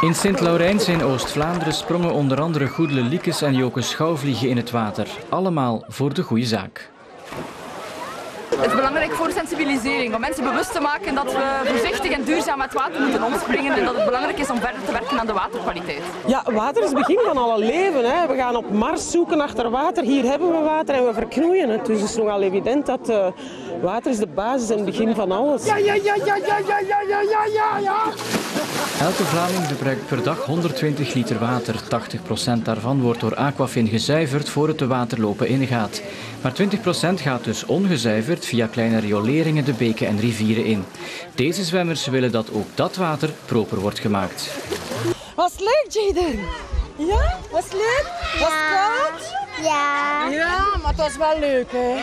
In Sint-Laurijns in Oost-Vlaanderen sprongen onder andere Goedele Liekes en Joke Schouwvliegen in het water. Allemaal voor de goede zaak. Het is belangrijk voor sensibilisering, om mensen bewust te maken dat we voorzichtig en duurzaam met water moeten omspringen en dat het belangrijk is om verder te werken aan de waterkwaliteit. Ja, water is het begin van alle leven. Hè. We gaan op Mars zoeken achter water. Hier hebben we water en we verknoeien het. Dus het is nogal evident dat uh, water is de basis en het begin van alles. Ja, ja, ja, ja, ja, ja, ja, ja, ja, ja, ja. Elke Vlaming verbruikt per dag 120 liter water. 80% daarvan wordt door Aquafin gezuiverd voor het de waterlopen ingaat. Maar 20% gaat dus ongezuiverd via kleine rioleringen de beken en rivieren in. Deze zwemmers willen dat ook dat water proper wordt gemaakt. Was leuk, Jaden? Ja? Was leuk? Was koud? Ja. Ja, maar het was wel leuk, hè?